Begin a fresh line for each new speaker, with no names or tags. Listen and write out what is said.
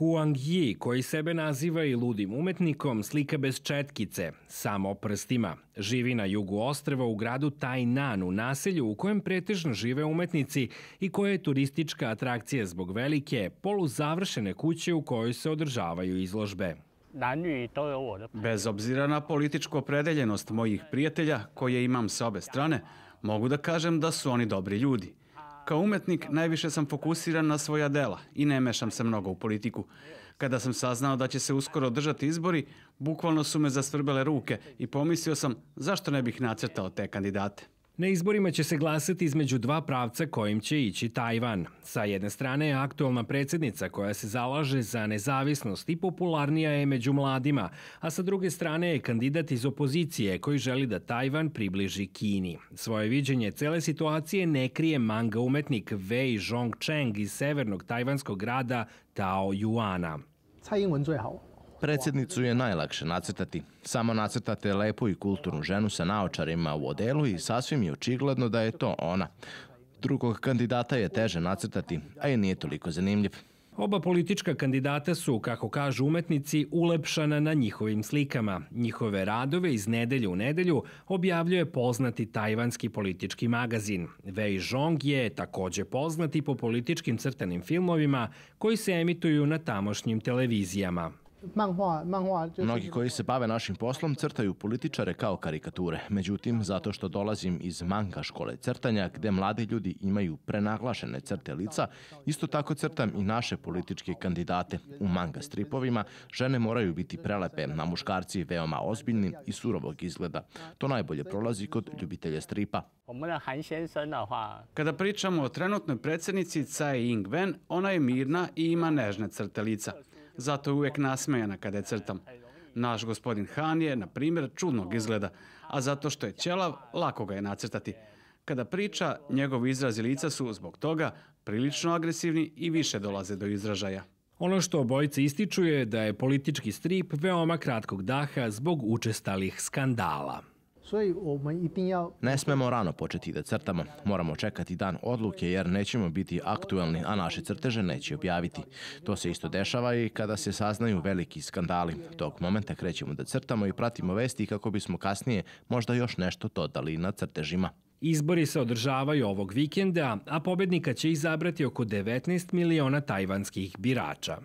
Kuang Yi, koji sebe naziva i ludim umetnikom, slika bez četkice, samo prstima. Živi na jugu ostreva u gradu Tainan, u naselju u kojem pretežno žive umetnici i koja je turistička atrakcija zbog velike, poluzavršene kuće u kojoj se održavaju izložbe.
Bez obzira na političku opredeljenost mojih prijatelja, koje imam sa obe strane, mogu da kažem da su oni dobri ljudi. Kao umetnik najviše sam fokusiran na svoja dela i ne mešam se mnogo u politiku. Kada sam saznao da će se uskoro održati izbori, bukvalno su me zasvrbele ruke i pomislio sam zašto ne bih nacrtao te kandidate.
Na izborima će se glasati između dva pravca kojim će ići Tajvan. Sa jedne strane je aktualna predsednica koja se zalaže za nezavisnost i popularnija je među mladima, a sa druge strane je kandidat iz opozicije koji želi da Tajvan približi Kini. Svoje viđenje cele situacije ne krije manga umetnik Wei Zhongcheng iz severnog tajvanskog grada Tao Yuana.
蔡英文最好。
Predsednicu je najlakše nacrtati. Samo nacrtate lepu i kulturnu ženu sa naočarima u odelu i sasvim je očigledno da je to ona. Drugog kandidata je teže nacrtati, a i nije toliko zanimljiv.
Oba politička kandidata su, kako kažu umetnici, ulepšana na njihovim slikama. Njihove radove iz nedelje u nedelju objavljuje poznati tajvanski politički magazin. Wei Zhong je takođe poznati po političkim crtanim filmovima koji se emituju na tamošnjim televizijama
manhua, manhua, just...
Mnogi koji se bave našim poslom crtaju političare kao karikature. Međutim, zato što dolazim iz manga škole crtanja, gde mladi ljudi imaju prenaglašene crte lica, isto tako crtam i naše političke kandidate. U manga stripovima žene moraju biti prelepe, na muškarci veoma ozbiljni i surovog izgleda. To najbolje prolazi kod ljubitelja stripa.
Kada pričamo o trenutnoj predsednici Tsai Ing-wen, ona je mirna i ima nežne crte lica. Zato je uvek nasmejana kada je crtam. Naš gospodin Han je, na primjer, čudnog izgleda, a zato što je ćelav, lako ga je nacrtati. Kada priča, njegovi izrazi lica su, zbog toga, prilično agresivni i više dolaze do izražaja.
Ono što obojice ističu je da je politički strip veoma kratkog daha zbog učestalih skandala.
Ne smemo rano početi da crtamo. Moramo čekati dan odluke jer nećemo biti aktuelni, a naše crteže neće objaviti. To se isto dešava i kada se saznaju veliki skandali. Tog momenta krećemo da crtamo i pratimo vesti kako bismo kasnije možda još nešto dodali na crtežima.
Izbori se održavaju ovog vikenda, a pobednika će izabrati oko 19 miliona tajvanskih birača.